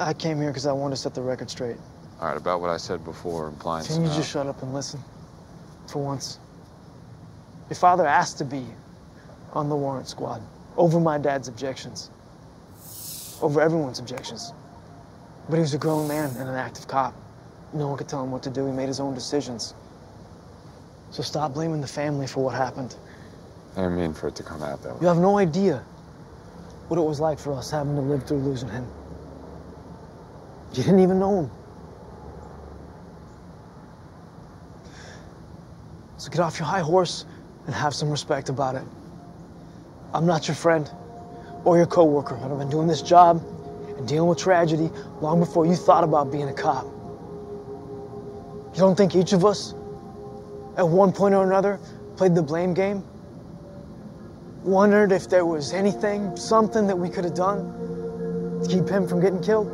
I came here because I wanted to set the record straight. All right, about what I said before, implying Can you just shut up and listen? For once. Your father asked to be on the warrant squad over my dad's objections, over everyone's objections. But he was a grown man and an active cop. No one could tell him what to do. He made his own decisions. So stop blaming the family for what happened. I didn't mean for it to come out that way. You have no idea what it was like for us having to live through losing him. You didn't even know him. So get off your high horse and have some respect about it. I'm not your friend or your coworker, but I've been doing this job and dealing with tragedy long before you thought about being a cop. You don't think each of us, at one point or another, played the blame game? Wondered if there was anything, something that we could have done to keep him from getting killed?